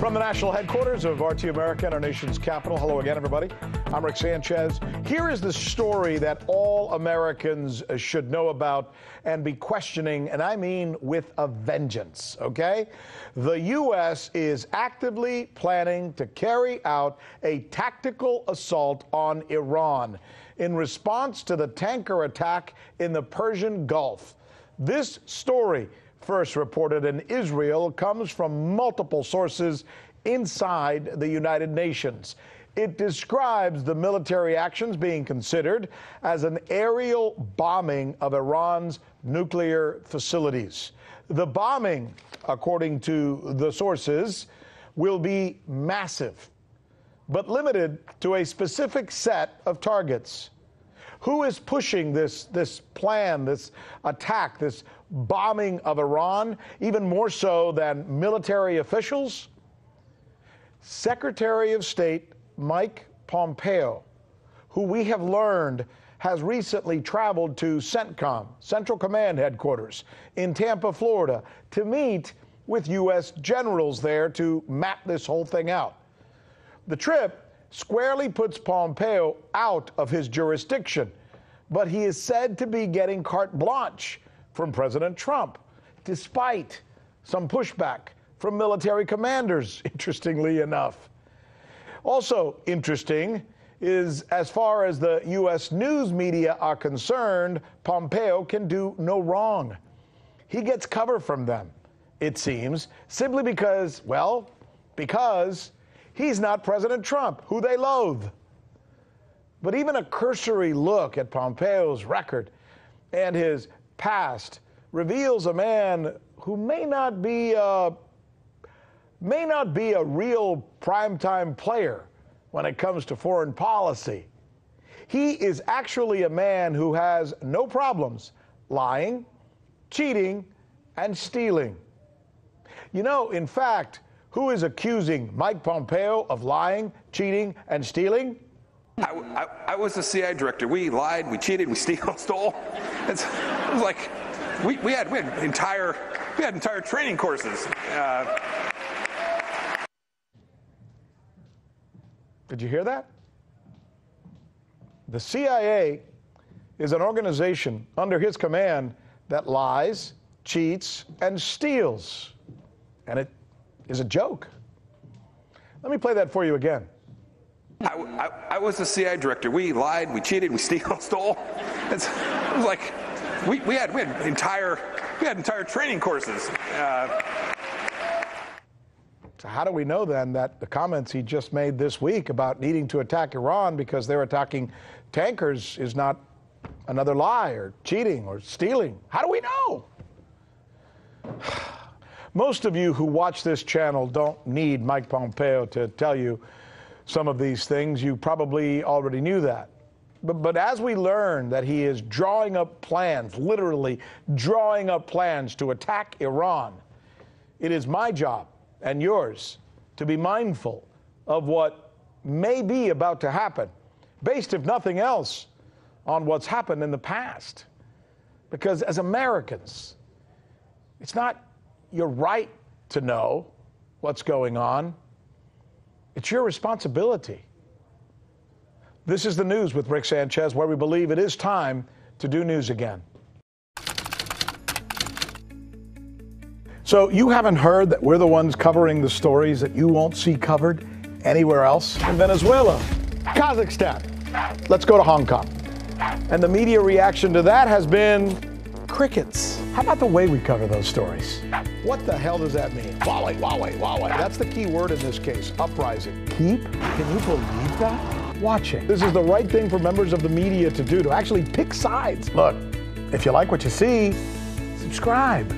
From the national headquarters of RT America and our nation's capital, hello again, everybody. I'm Rick Sanchez. Here is the story that all Americans uh, should know about and be questioning, and I mean with a vengeance, okay? The U.S. is actively planning to carry out a tactical assault on Iran in response to the tanker attack in the Persian Gulf. This story first reported in Israel comes from multiple sources inside the United Nations. It describes the military actions being considered as an aerial bombing of Iran's nuclear facilities. The bombing, according to the sources, will be massive, but limited to a specific set of targets. Who is pushing this, this plan, this attack, this bombing of Iran, even more so than military officials? Secretary of State Mike Pompeo, who we have learned has recently traveled to CENTCOM, Central Command Headquarters, in Tampa, Florida, to meet with U.S. generals there to map this whole thing out. The trip squarely puts Pompeo out of his jurisdiction, but he is said to be getting carte blanche from President Trump, despite some pushback from military commanders, interestingly enough. Also interesting is as far as the U.S. news media are concerned, Pompeo can do no wrong. He gets cover from them, it seems, simply because, well, because He's not President Trump, who they loathe. But even a cursory look at Pompeo's record and his past reveals a man who may not be a, may not be a real primetime player when it comes to foreign policy. He is actually a man who has no problems lying, cheating, and stealing. You know, in fact, who is accusing Mike Pompeo of lying, cheating, and stealing? I, I, I was the CIA director. We lied, we cheated, we steal, stole. It's, it was like we, we had we had entire we had entire training courses. Uh, Did you hear that? The CIA is an organization under his command that lies, cheats, and steals. And it is a joke. Let me play that for you again. I, I, I was the CIA director. We lied, we cheated, we steal, stole. It's, it was like we, we had we had entire we had entire training courses. Uh, so how do we know then that the comments he just made this week about needing to attack Iran because they're attacking tankers is not another lie or cheating or stealing? How do we know? Most of you who watch this channel don't need Mike Pompeo to tell you some of these things. You probably already knew that. But, but as we learn that he is drawing up plans, literally drawing up plans to attack Iran, it is my job and yours to be mindful of what may be about to happen, based, if nothing else, on what's happened in the past. Because as Americans, it's not your right to know what's going on. It's your responsibility. This is the news with Rick Sanchez, where we believe it is time to do news again. So, you haven't heard that we're the ones covering the stories that you won't see covered anywhere else? In Venezuela, Kazakhstan. Let's go to Hong Kong. And the media reaction to that has been crickets. How about the way we cover those stories? What the hell does that mean? Huawei, Huawei, Huawei. That's the key word in this case uprising. Keep? Can you believe that? Watching. This is the right thing for members of the media to do, to actually pick sides. Look, if you like what you see, subscribe.